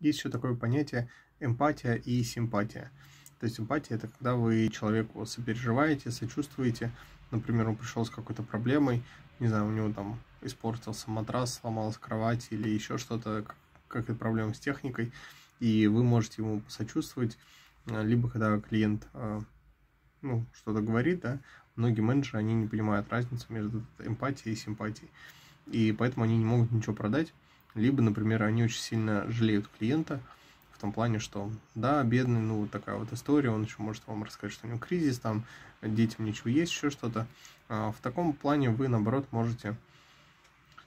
Есть еще такое понятие эмпатия и симпатия. То есть эмпатия – это когда вы человеку сопереживаете, сочувствуете. Например, он пришел с какой-то проблемой, не знаю, у него там испортился матрас, сломалась кровать или еще что-то, какая-то проблема с техникой, и вы можете ему посочувствовать, либо когда клиент ну, что-то говорит, да, многие менеджеры, они не понимают разницу между эмпатией и симпатией, и поэтому они не могут ничего продать, либо, например, они очень сильно жалеют клиента, в том плане, что да, бедный, ну, такая вот история, он еще может вам рассказать, что у него кризис, там, детям ничего есть, еще что-то. А в таком плане вы, наоборот, можете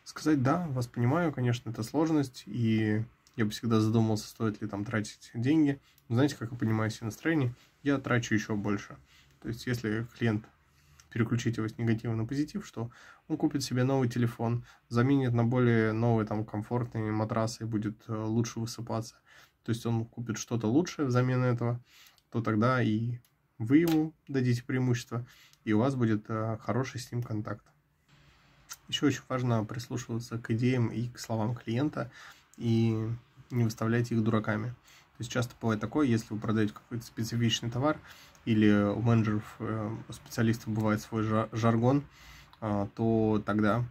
сказать, да, вас понимаю, конечно, это сложность, и я бы всегда задумался, стоит ли там тратить деньги. Но знаете, как я понимаю себе настроение, я трачу еще больше. То есть, если клиент переключить его с негатива на позитив, что он купит себе новый телефон, заменит на более новый, там, комфортный матрас и будет э, лучше высыпаться, то есть он купит что-то лучшее взамен этого, то тогда и вы ему дадите преимущество, и у вас будет э, хороший с ним контакт. Еще очень важно прислушиваться к идеям и к словам клиента и не выставлять их дураками. То есть часто бывает такое, если вы продаете какой-то специфичный товар, или у менеджеров, э, у специалистов бывает свой жаргон, а, то тогда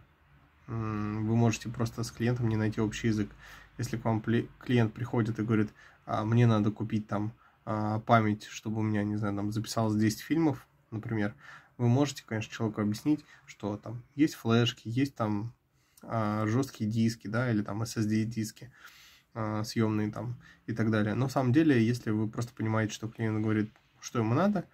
вы можете просто с клиентом не найти общий язык. Если к вам клиент приходит и говорит, а мне надо купить там а, память, чтобы у меня, не знаю, там записалось 10 фильмов, например, вы можете, конечно, человеку объяснить, что там есть флешки, есть там жесткие диски, да, или там SSD диски съемные там и так далее. Но в самом деле, если вы просто понимаете, что клиент говорит, что ему надо,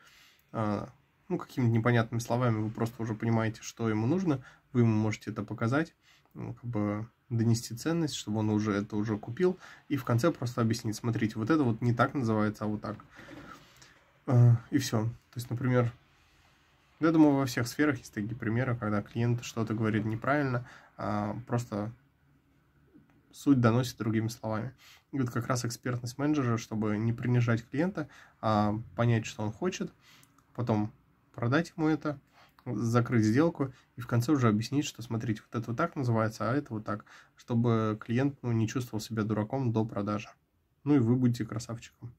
а, ну, какими-то непонятными словами вы просто уже понимаете, что ему нужно, вы ему можете это показать, ну, как бы донести ценность, чтобы он уже это уже купил, и в конце просто объяснить, смотрите, вот это вот не так называется, а вот так. А, и все. То есть, например, я думаю, во всех сферах есть такие примеры, когда клиент что-то говорит неправильно, а просто суть доносит другими словами. И вот как раз экспертность менеджера, чтобы не принижать клиента, а понять, что он хочет, потом продать ему это, закрыть сделку и в конце уже объяснить, что смотрите, вот это вот так называется, а это вот так, чтобы клиент ну, не чувствовал себя дураком до продажи. Ну и вы будете красавчиком.